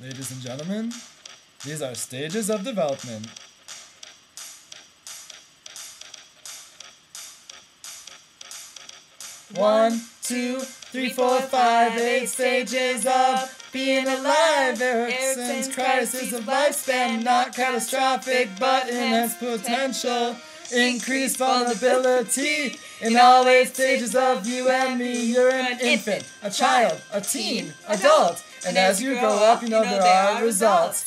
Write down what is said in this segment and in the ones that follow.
Ladies and gentlemen, these are stages of development. One, two, three, four, five, eight stages of being alive. Erikson's crisis of lifespan, not catastrophic, but immense potential. Increased vulnerability in all eight stages of you and me. You're an infant, a child, a teen, adult, and as you grow up, you know there are results.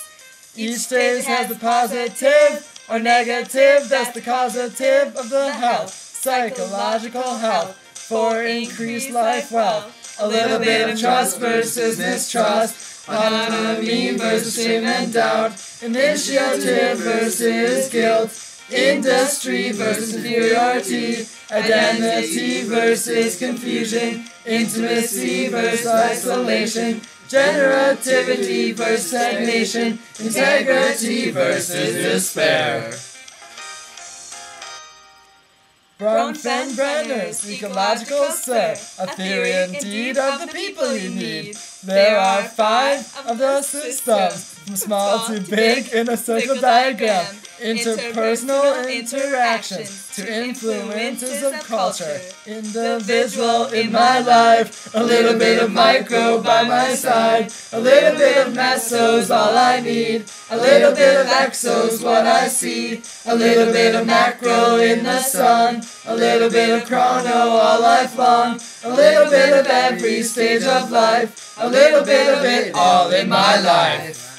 Each stage has the positive or negative, that's the causative of the health, psychological health for increased life wealth. A little bit of trust versus mistrust. Autonomy versus shame and doubt. Initiative versus guilt. Industry versus inferiority. Identity versus confusion. Intimacy versus isolation. Generativity versus stagnation. Integrity versus despair. Bronfenbrenner's ecological set, a theory indeed of the people you need. There are five of the systems, from small to big in a circle diagram. Interpersonal interactions to influences of culture. Individual in my life, a little bit of micro by my side. A little bit of meso's all I need. A little bit of exo's what I see. A little bit of macro in the sun. A little bit of chrono all life long. A little bit of every stage of life. A little bit of it all in my life.